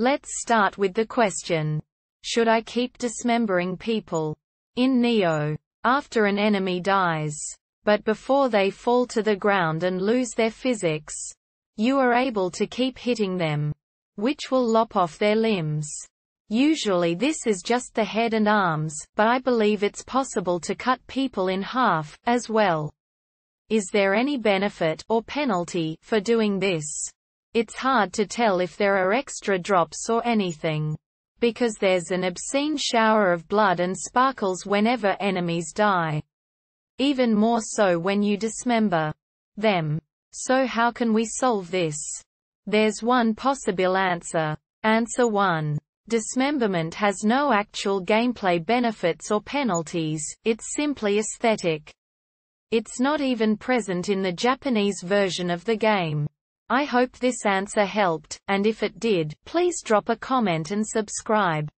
Let's start with the question. Should I keep dismembering people? In Nioh. after an enemy dies, but before they fall to the ground and lose their physics, you are able to keep hitting them, which will lop off their limbs. Usually this is just the head and arms, but I believe it's possible to cut people in half, as well. Is there any benefit or penalty for doing this? It's hard to tell if there are extra drops or anything. Because there's an obscene shower of blood and sparkles whenever enemies die. Even more so when you dismember them. So how can we solve this? There's one possible answer. Answer 1. Dismemberment has no actual gameplay benefits or penalties, it's simply aesthetic. It's not even present in the Japanese version of the game. I hope this answer helped, and if it did, please drop a comment and subscribe.